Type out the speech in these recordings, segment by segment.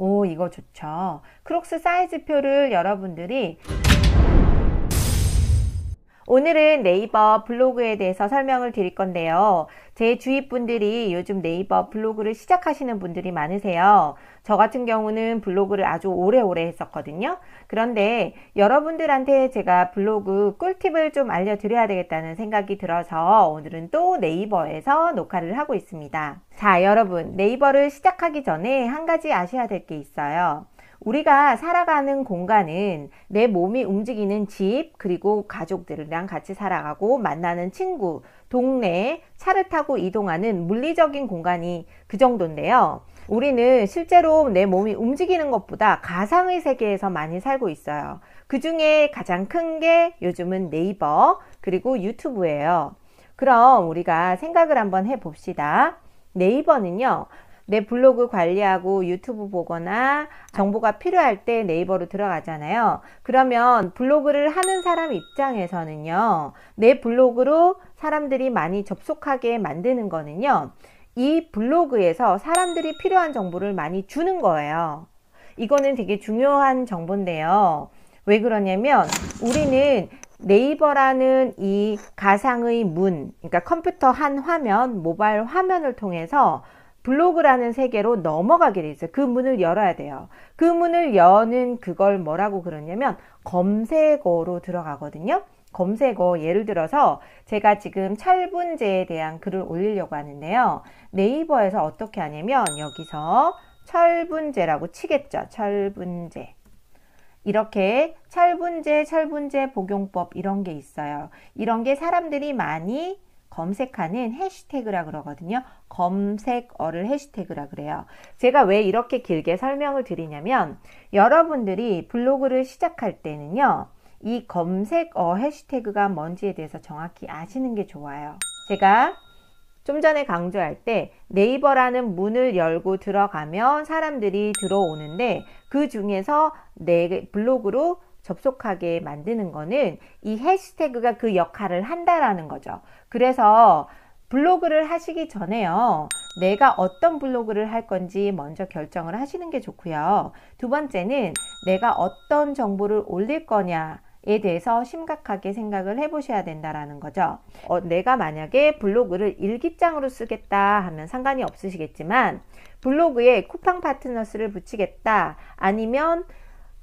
오 이거 좋죠. 크록스 사이즈표를 여러분들이 오늘은 네이버 블로그에 대해서 설명을 드릴 건데요. 제 주위 분들이 요즘 네이버 블로그를 시작하시는 분들이 많으세요. 저 같은 경우는 블로그를 아주 오래오래 했었거든요. 그런데 여러분들한테 제가 블로그 꿀팁을 좀 알려드려야 되겠다는 생각이 들어서 오늘은 또 네이버에서 녹화를 하고 있습니다. 자, 여러분 네이버를 시작하기 전에 한 가지 아셔야 될 게 있어요. 우리가 살아가는 공간은 내 몸이 움직이는 집, 그리고 가족들이랑 같이 살아가고 만나는 친구, 동네, 차를 타고 이동하는 물리적인 공간이 그 정도인데요. 우리는 실제로 내 몸이 움직이는 것보다 가상의 세계에서 많이 살고 있어요. 그 중에 가장 큰 게 요즘은 네이버, 그리고 유튜브예요. 그럼 우리가 생각을 한번 해 봅시다. 네이버는요, 내 블로그 관리하고 유튜브 보거나 정보가 필요할 때 네이버로 들어가잖아요. 그러면 블로그를 하는 사람 입장에서는요. 내 블로그로 사람들이 많이 접속하게 만드는 거는요. 이 블로그에서 사람들이 필요한 정보를 많이 주는 거예요. 이거는 되게 중요한 정보인데요. 왜 그러냐면 우리는 네이버라는 이 가상의 문, 그러니까 컴퓨터 한 화면, 모바일 화면을 통해서 블로그라는 세계로 넘어가게 돼 있어요. 그 문을 열어야 돼요. 그 문을 여는 그걸 뭐라고 그러냐면 검색어로 들어가거든요. 검색어 예를 들어서 제가 지금 철분제에 대한 글을 올리려고 하는데요. 네이버에서 어떻게 하냐면 여기서 철분제라고 치겠죠. 철분제. 이렇게 철분제, 철분제 복용법 이런 게 있어요. 이런 게 사람들이 많이 검색하는 해시태그라 그러거든요. 검색어를 해시태그라 그래요. 제가 왜 이렇게 길게 설명을 드리냐면 여러분들이 블로그를 시작할 때는요. 이 검색어 해시태그가 뭔지에 대해서 정확히 아시는 게 좋아요. 제가 좀 전에 강조할 때 네이버라는 문을 열고 들어가면 사람들이 들어오는데 그 중에서 내 블로그로 접속하게 만드는 거는 이 해시태그가 그 역할을 한다라는 거죠. 그래서 블로그를 하시기 전에요. 내가 어떤 블로그를 할 건지 먼저 결정을 하시는 게 좋고요. 두 번째는 내가 어떤 정보를 올릴 거냐 에 대해서 심각하게 생각을 해 보셔야 된다라는 거죠. 어, 내가 만약에 블로그를 일기장으로 쓰겠다 하면 상관이 없으시겠지만 블로그에 쿠팡 파트너스를 붙이겠다 아니면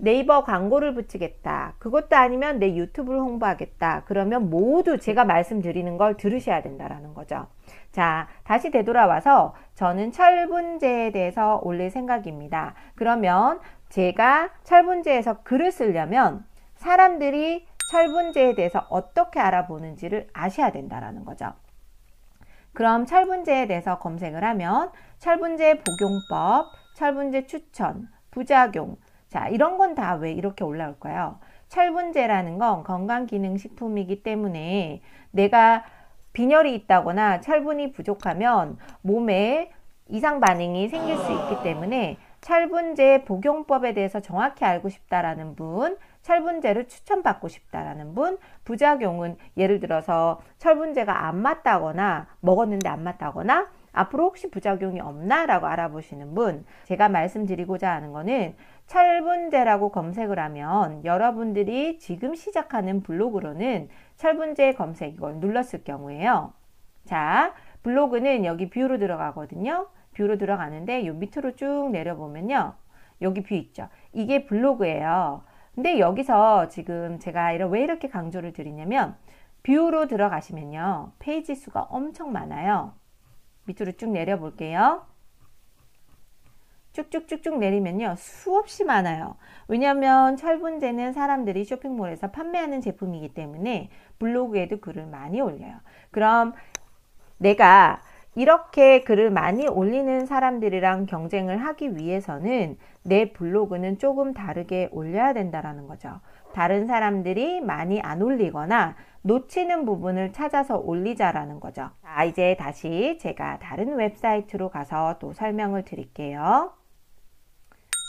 네이버 광고를 붙이겠다. 그것도 아니면 내 유튜브를 홍보하겠다. 그러면 모두 제가 말씀드리는 걸 들으셔야 된다라는 거죠. 자, 다시 되돌아와서 저는 철분제에 대해서 올릴 생각입니다. 그러면 제가 철분제에서 글을 쓰려면 사람들이 철분제에 대해서 어떻게 알아보는지를 아셔야 된다라는 거죠. 그럼 철분제에 대해서 검색을 하면 철분제 복용법, 철분제 추천, 부작용, 자, 이런 건 다 왜 이렇게 올라올까요? 철분제라는 건 건강기능식품이기 때문에 내가 빈혈이 있다거나 철분이 부족하면 몸에 이상 반응이 생길 수 있기 때문에 철분제 복용법에 대해서 정확히 알고 싶다라는 분, 철분제를 추천받고 싶다라는 분, 부작용은 예를 들어서 철분제가 안 맞다거나 먹었는데 안 맞다거나 앞으로 혹시 부작용이 없나 라고 알아보시는 분 제가 말씀드리고자 하는 거는 철분제라고 검색을 하면 여러분들이 지금 시작하는 블로그로는 철분제 검색 이걸 눌렀을 경우에요. 자, 블로그는 여기 view로 들어가거든요. view로 들어가는데 요 밑으로 쭉 내려보면요. 여기 view 있죠. 이게 블로그예요. 근데 여기서 지금 제가 왜 이렇게 강조를 드리냐면 view로 들어가시면요. 페이지 수가 엄청 많아요. 밑으로 쭉 내려 볼게요. 쭉쭉쭉쭉 내리면요. 수없이 많아요. 왜냐하면 철분제는 사람들이 쇼핑몰에서 판매하는 제품이기 때문에 블로그에도 글을 많이 올려요. 그럼 내가 이렇게 글을 많이 올리는 사람들이랑 경쟁을 하기 위해서는 내 블로그는 조금 다르게 올려야 된다라는 거죠. 다른 사람들이 많이 안 올리거나 놓치는 부분을 찾아서 올리자라는 거죠. 자, 이제 다시 제가 다른 웹사이트로 가서 또 설명을 드릴게요.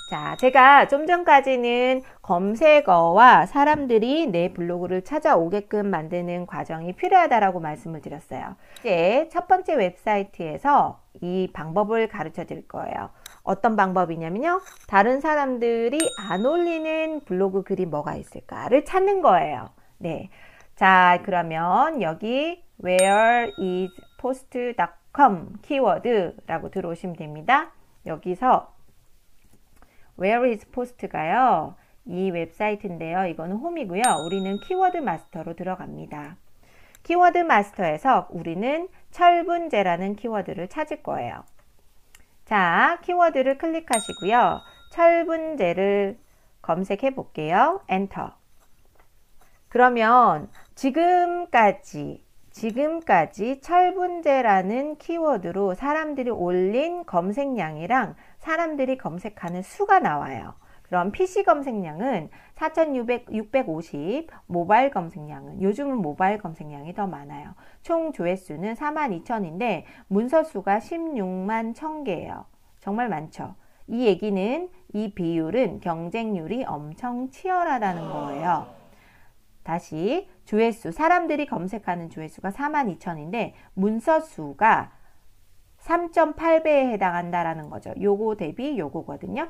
자, 제가 좀 전까지는 검색어와 사람들이 내 블로그를 찾아오게끔 만드는 과정이 필요하다라고 말씀을 드렸어요. 이제 첫 번째 웹사이트에서 이 방법을 가르쳐 드릴 거예요. 어떤 방법이냐면요. 다른 사람들이 안 올리는 블로그 글이 뭐가 있을까를 찾는 거예요. 네. 자, 그러면 여기 whereispost.com 키워드라고 들어오시면 됩니다. 여기서 where is post가요. 이 웹사이트인데요. 이거는 홈이고요. 우리는 키워드 마스터로 들어갑니다. 키워드 마스터에서 우리는 철분제라는 키워드를 찾을 거예요. 자, 키워드를 클릭하시고요. 철분제를 검색해 볼게요. 엔터. 그러면 지금까지 지금까지 철분제라는 키워드로 사람들이 올린 검색량이랑 사람들이 검색하는 수가 나와요. 그럼 PC 검색량은 4,650, 모바일 검색량은 요즘은 모바일 검색량이 더 많아요. 총 조회수는 42,000인데 문서 수가 16만 1,000개예요. 정말 많죠. 이 얘기는 이 비율은 경쟁률이 엄청 치열하다는 거예요. 다시 조회수, 사람들이 검색하는 조회수가 42,000인데 문서 수가 3.8배에 해당한다라는 거죠. 요거 대비 요거거든요.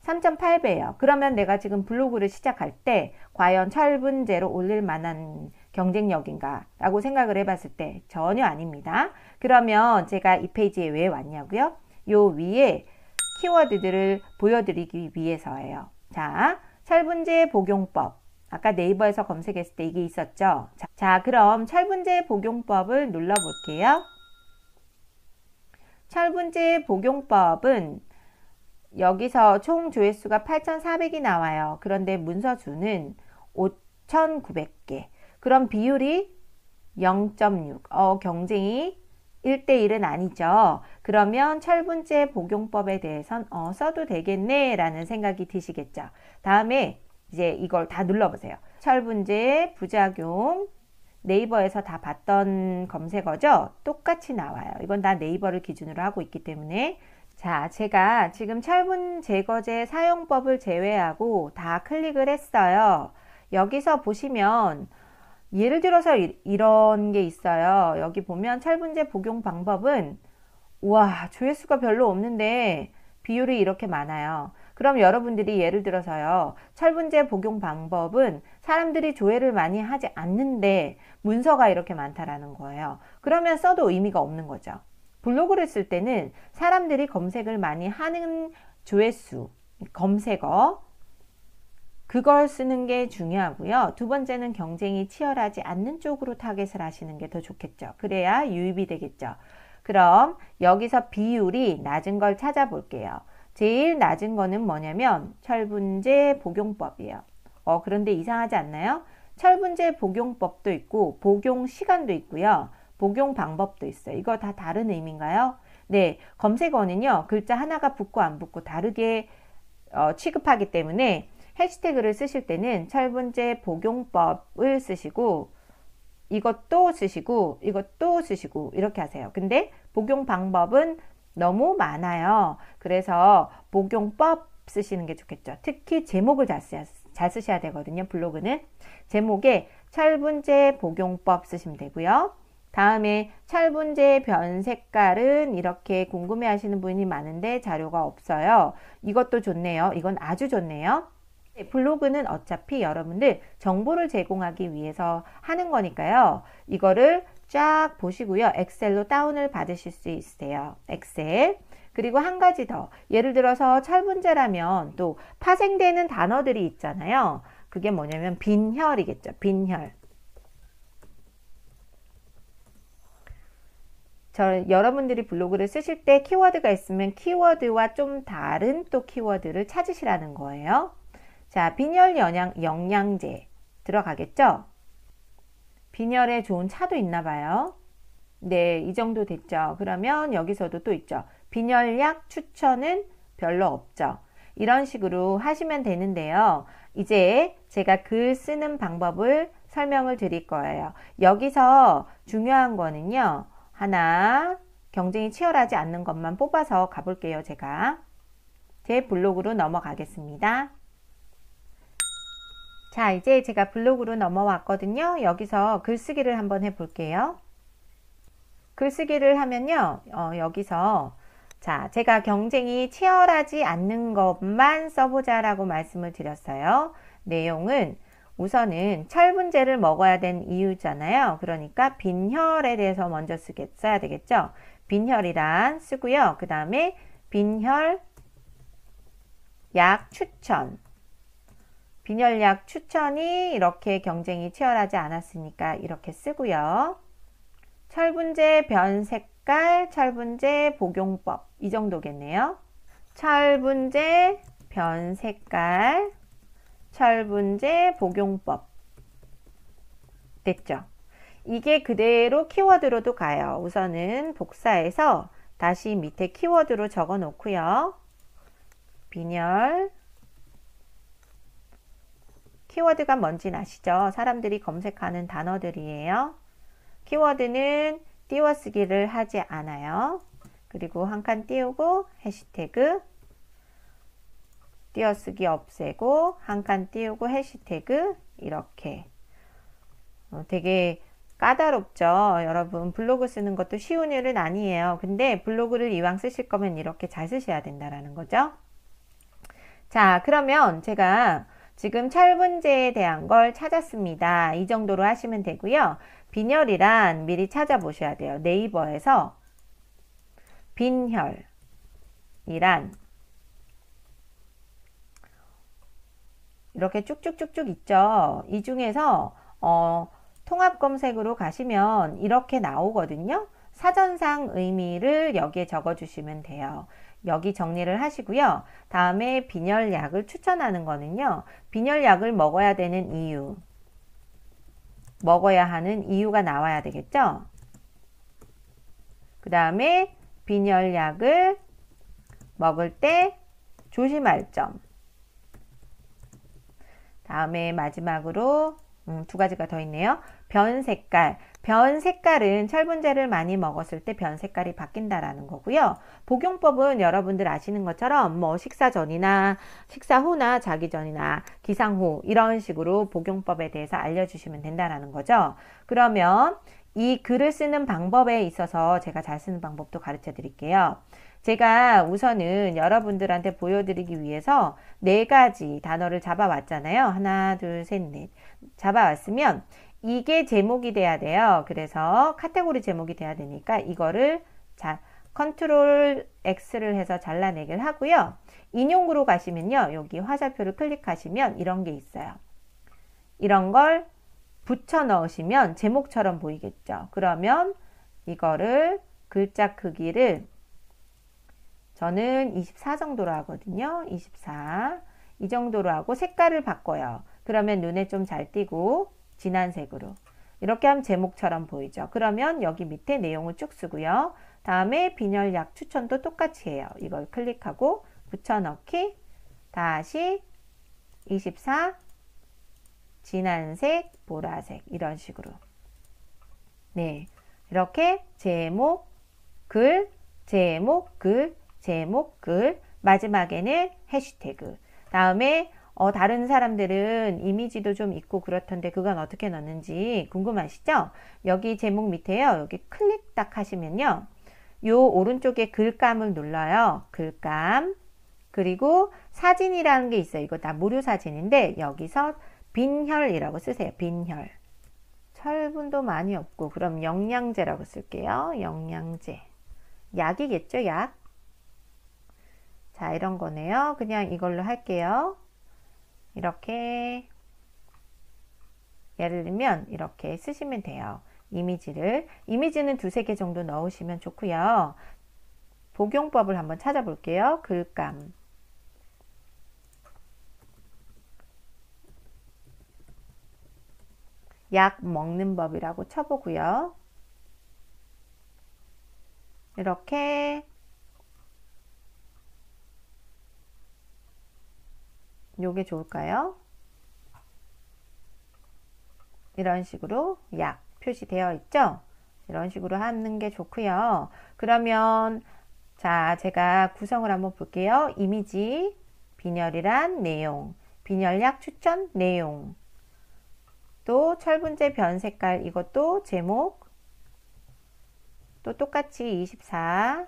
3.8배예요. 그러면 내가 지금 블로그를 시작할 때 과연 철분제로 올릴 만한 경쟁력인가 라고 생각을 해봤을 때 전혀 아닙니다. 그러면 제가 이 페이지에 왜 왔냐고요? 요 위에 키워드들을 보여드리기 위해서예요. 자, 철분제 복용법. 아까 네이버에서 검색했을 때 이게 있었죠? 자, 자 그럼 철분제 복용법을 눌러볼게요. 철분제 복용법은 여기서 총 조회수가 8,400이 나와요. 그런데 문서 수는 5,900개. 그럼 비율이 0.6. 어, 경쟁이 1대1은 아니죠. 그러면 철분제 복용법에 대해선 어, 써도 되겠네 라는 생각이 드시겠죠. 다음에 이제 이걸 다 눌러보세요. 철분제 부작용 네이버에서 다 봤던 검색어죠. 똑같이 나와요. 이건 다 네이버를 기준으로 하고 있기 때문에 자, 제가 지금 철분 제거제 사용법을 제외하고 다 클릭을 했어요. 여기서 보시면 예를 들어서 이, 런게 있어요. 여기 보면 철분제 복용 방법은 와 조회수가 별로 없는데 비율이 이렇게 많아요. 그럼 여러분들이 예를 들어서요. 철분제 복용 방법은 사람들이 조회를 많이 하지 않는데 문서가 이렇게 많다라는 거예요. 그러면 써도 의미가 없는 거죠. 블로그를 쓸 때는 사람들이 검색을 많이 하는 조회수, 검색어, 그걸 쓰는 게 중요하고요. 두 번째는 경쟁이 치열하지 않는 쪽으로 타겟을 하시는 게 더 좋겠죠. 그래야 유입이 되겠죠. 그럼 여기서 비율이 낮은 걸 찾아볼게요. 제일 낮은 거는 뭐냐면 철분제 복용법이에요. 어, 그런데 이상하지 않나요? 철분제 복용법도 있고 복용 시간도 있고요. 복용 방법도 있어요. 이거 다 다른 의미인가요? 네, 검색어는요. 글자 하나가 붙고 안 붙고 다르게 어, 취급하기 때문에 해시태그를 쓰실 때는 철분제 복용법을 쓰시고 이것도 쓰시고 이것도 쓰시고 이렇게 하세요. 근데 복용 방법은 너무 많아요. 그래서 복용법 쓰시는 게 좋겠죠. 특히 제목을 잘, 쓰, 잘 쓰셔야 되거든요. 블로그는 제목에 철분제 복용법 쓰시면 되고요. 다음에 철분제 변 색깔은 이렇게 궁금해 하시는 분이 많은데 자료가 없어요. 이것도 좋네요. 이건 아주 좋네요. 네, 블로그는 어차피 여러분들 정보를 제공하기 위해서 하는 거니까요. 이거를 쫙 보시고요. 엑셀로 다운을 받으실 수 있으세요. 엑셀. 그리고 한 가지 더. 예를 들어서 철분제라면 또 파생되는 단어들이 있잖아요. 그게 뭐냐면 빈혈이겠죠. 빈혈. 저 여러분들이 블로그를 쓰실 때 키워드가 있으면 키워드와 좀 다른 또 키워드를 찾으시라는 거예요. 자, 빈혈 영양, 영양제 들어가겠죠? 빈혈에 좋은 차도 있나 봐요. 네, 이 정도 됐죠. 그러면 여기서도 또 있죠. 빈혈약 추천은 별로 없죠. 이런 식으로 하시면 되는데요. 이제 제가 글 쓰는 방법을 설명을 드릴 거예요. 여기서 중요한 거는요. 하나 경쟁이 치열하지 않는 것만 뽑아서 가볼게요. 제가 제 블로그로 넘어가겠습니다. 자 이제 제가 블로그로 넘어왔거든요. 여기서 글쓰기를 한번 해볼게요. 글쓰기를 하면요. 어, 여기서 자, 제가 경쟁이 치열하지 않는 것만 써보자 라고 말씀을 드렸어요. 내용은 우선은 철분제를 먹어야 된 이유잖아요. 그러니까 빈혈에 대해서 먼저 쓰겠, 써야 되겠죠. 빈혈이란 쓰고요. 그 다음에 빈혈 약 추천. 빈혈약 추천이 이렇게 경쟁이 치열하지 않았으니까 이렇게 쓰고요. 철분제 변 색깔, 철분제 복용법 이 정도겠네요. 철분제 변 색깔, 철분제 복용법 됐죠? 이게 그대로 키워드로도 가요. 우선은 복사해서 다시 밑에 키워드로 적어 놓고요. 빈혈 키워드가 뭔지 아시죠? 사람들이 검색하는 단어들이에요. 키워드는 띄워쓰기를 하지 않아요. 그리고 한 칸 띄우고 해시태그 띄어쓰기 없애고 한 칸 띄우고 해시태그 이렇게 어, 되게 까다롭죠 여러분 블로그 쓰는 것도 쉬운 일은 아니에요 근데 블로그를 이왕 쓰실 거면 이렇게 잘 쓰셔야 된다라는 거죠 자 그러면 제가 지금 철분제에 대한 걸 찾았습니다 이 정도로 하시면 되고요 빈혈이란 미리 찾아보셔야 돼요. 네이버에서 빈혈이란 이렇게 쭉쭉쭉쭉 있죠. 이 중에서 어, 통합 검색으로 가시면 이렇게 나오거든요. 사전상 의미를 여기에 적어주시면 돼요. 여기 정리를 하시고요. 다음에 빈혈약을 추천하는 거는요. 빈혈약을 먹어야 되는 이유. 먹어야 하는 이유가 나와야 되겠죠? 그 다음에 빈혈약을 먹을 때 조심할 점. 다음에 마지막으로 음, 두 가지가 더 있네요. 변 색깔. 변 색깔은 철분제를 많이 먹었을 때 변 색깔이 바뀐다라는 거고요. 복용법은 여러분들 아시는 것처럼 뭐 식사 전이나 식사 후나 자기 전이나 기상 후 이런 식으로 복용법에 대해서 알려주시면 된다라는 거죠. 그러면 이 글을 쓰는 방법에 있어서 제가 잘 쓰는 방법도 가르쳐 드릴게요. 제가 우선은 여러분들한테 보여드리기 위해서 네 가지 단어를 잡아왔잖아요. 하나, 둘, 셋, 넷. 잡아왔으면 이게 제목이 돼야 돼요. 그래서 카테고리 제목이 돼야 되니까 이거를 자 컨트롤 X를 해서 잘라내기를 하고요. 인용으로 가시면요. 여기 화살표를 클릭하시면 이런 게 있어요. 이런 걸 붙여 넣으시면 제목처럼 보이겠죠. 그러면 이거를 글자 크기를 저는 24 정도로 하거든요. 24. 이 정도로 하고 색깔을 바꿔요. 그러면 눈에 좀 잘 띄고 진한 색으로. 이렇게 하면 제목처럼 보이죠. 그러면 여기 밑에 내용을 쭉 쓰고요. 다음에 빈혈약 추천도 똑같이 해요. 이걸 클릭하고 붙여넣기. 다시 24 진한색 보라색. 이런 식으로. 네. 이렇게 제목 글 제목 글 제목 글. 마지막에는 해시태그. 다음에 어, 다른 사람들은 이미지도 좀 있고 그렇던데 그건 어떻게 넣는지 궁금하시죠? 여기 제목 밑에요. 여기 클릭 딱 하시면요. 요 오른쪽에 글감을 눌러요. 글감. 그리고 사진이라는 게 있어요. 이거 다 무료 사진인데 여기서 빈혈이라고 쓰세요. 빈혈. 철분도 많이 없고 그럼 영양제라고 쓸게요. 영양제. 약이겠죠, 약. 자, 이런 거네요. 그냥 이걸로 할게요. 이렇게 예를 들면 이렇게 쓰시면 돼요. 이미지를 이미지는 두세 개 정도 넣으시면 좋고요. 복용법을 한번 찾아볼게요. 글감 약 먹는 법이라고 쳐보고요. 이렇게 요게 좋을까요? 이런 식으로 약 표시되어 있죠? 이런 식으로 하는 게 좋고요. 그러면 자 제가 구성을 한번 볼게요. 이미지, 빈혈이란 내용, 빈혈약 추천 내용, 또 철분제 변 색깔 이것도 제목, 또 똑같이 24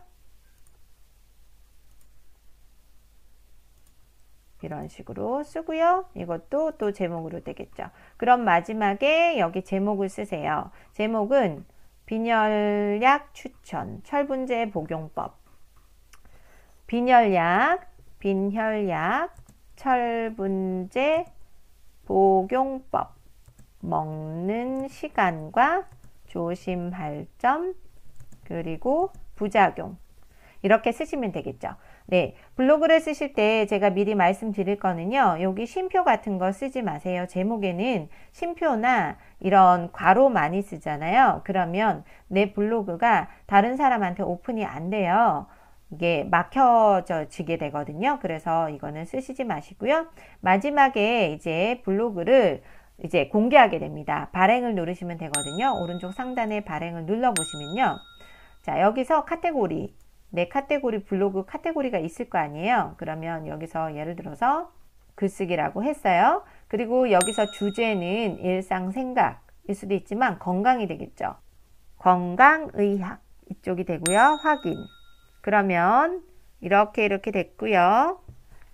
이런 식으로 쓰고요. 이것도 또 제목으로 되겠죠. 그럼 마지막에 여기 제목을 쓰세요. 제목은 빈혈약 추천, 철분제 복용법. 빈혈약, 빈혈약, 철분제 복용법. 먹는 시간과 조심할 점, 그리고 부작용. 이렇게 쓰시면 되겠죠. 네, 블로그를 쓰실 때 제가 미리 말씀드릴 거는요. 여기 쉼표 같은 거 쓰지 마세요. 제목에는 쉼표나 이런 괄호 많이 쓰잖아요. 그러면 내 블로그가 다른 사람한테 오픈이 안 돼요. 이게 막혀지게 되거든요. 그래서 이거는 쓰시지 마시고요. 마지막에 이제 블로그를 이제 공개하게 됩니다. 발행을 누르시면 되거든요. 오른쪽 상단에 발행을 눌러 보시면요. 자, 여기서 카테고리 내 카테고리 블로그 카테고리가 있을 거 아니에요. 그러면 여기서 예를 들어서 글쓰기라고 했어요. 그리고 여기서 주제는 일상 생각일 수도 있지만 건강이 되겠죠. 건강의학 이쪽이 되고요. 확인. 그러면 이렇게 이렇게 됐고요.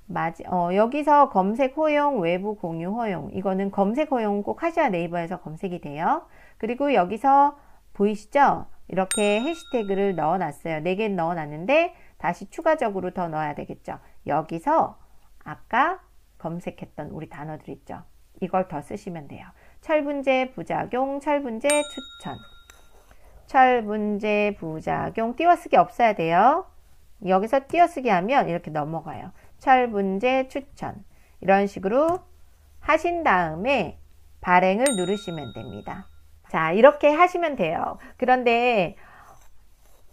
맞 어, 여기서 검색 허용, 외부 공유 허용. 이거는 검색 허용 꼭 하셔야 네이버에서 검색이 돼요. 그리고 여기서 보이시죠? 이렇게 해시태그를 넣어 놨어요. 4개 넣어 놨는데 다시 추가적으로 더 넣어야 되겠죠. 여기서 아까 검색했던 우리 단어들 있죠. 이걸 더 쓰시면 돼요. 철분제 부작용, 철분제 추천. 철분제 부작용 띄어쓰기 없어야 돼요. 여기서 띄어쓰기 하면 이렇게 넘어가요. 철분제 추천. 이런 식으로 하신 다음에 발행을 누르시면 됩니다. 자, 이렇게 하시면 돼요. 그런데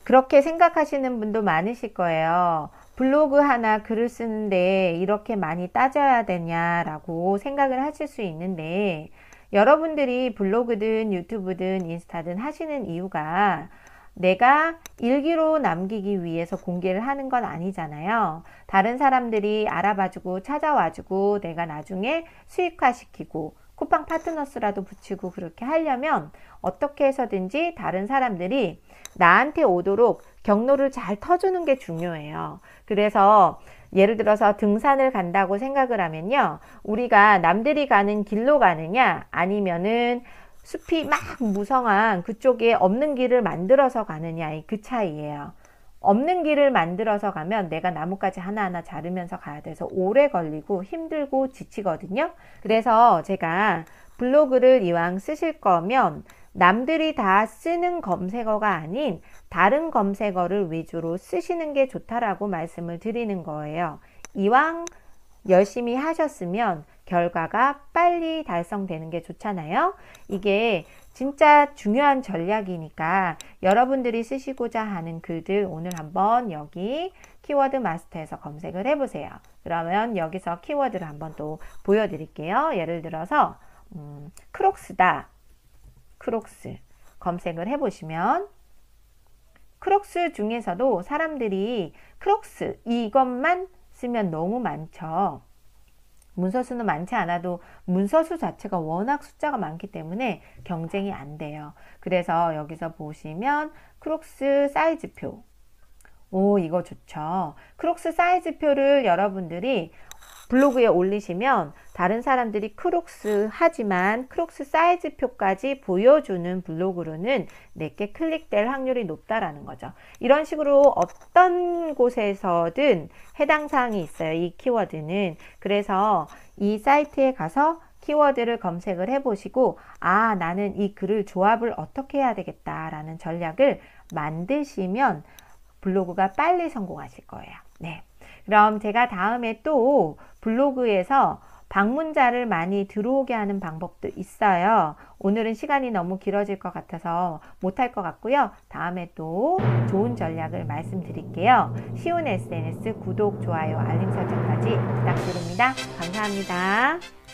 그렇게 생각하시는 분도 많으실 거예요. 블로그 하나 글을 쓰는데 이렇게 많이 따져야 되냐라고 생각을 하실 수 있는데 여러분들이 블로그든 유튜브든 인스타든 하시는 이유가 내가 일기로 남기기 위해서 공개를 하는 건 아니잖아요. 다른 사람들이 알아봐주고 찾아와주고 내가 나중에 수익화시키고 쿠팡 파트너스라도 붙이고 그렇게 하려면 어떻게 해서든지 다른 사람들이 나한테 오도록 경로를 잘 터주는 게 중요해요. 그래서 예를 들어서 등산을 간다고 생각을 하면요. 우리가 남들이 가는 길로 가느냐 아니면은 숲이 막 무성한 그쪽에 없는 길을 만들어서 가느냐 그 차이예요. 없는 길을 만들어서 가면 내가 나뭇가지 하나하나 자르면서 가야 돼서 오래 걸리고 힘들고 지치거든요. 그래서 제가 블로그를 이왕 쓰실 거면 남들이 다 쓰는 검색어가 아닌 다른 검색어를 위주로 쓰시는 게 좋다라고 말씀을 드리는 거예요. 이왕 열심히 하셨으면 결과가 빨리 달성되는 게 좋잖아요. 이게 진짜 중요한 전략이니까 여러분들이 쓰시고자 하는 글들 오늘 한번 여기 키워드 마스터에서 검색을 해보세요. 그러면 여기서 키워드를 한번 또 보여드릴게요. 예를 들어서 음, 크록스다. 크록스 검색을 해보시면 크록스 중에서도 사람들이 크록스 이것만 쓰면 너무 많죠. 문서 수는 많지 않아도 문서 수 자체가 워낙 숫자가 많기 때문에 경쟁이 안 돼요. 그래서 여기서 보시면 크록스 사이즈표. 오, 이거 좋죠. 크록스 사이즈표를 여러분들이 블로그에 올리시면 다른 사람들이 크록스 하지만 크록스 사이즈표까지 보여주는 블로그로는 내게 클릭될 확률이 높다라는 거죠. 이런 식으로 어떤 곳에서든 해당 사항이 있어요. 이 키워드는. 그래서 이 사이트에 가서 키워드를 검색을 해보시고 아 나는 이 글을 조합을 어떻게 해야 되겠다라는 전략을 만드시면 블로그가 빨리 성공하실 거예요. 네. 그럼 제가 다음에 또 블로그에서 방문자를 많이 들어오게 하는 방법도 있어요. 오늘은 시간이 너무 길어질 것 같아서 못할 것 같고요. 다음에 또 좋은 전략을 말씀드릴게요. 쉬운 SNS 구독, 좋아요, 알림 설정까지 부탁드립니다. 감사합니다.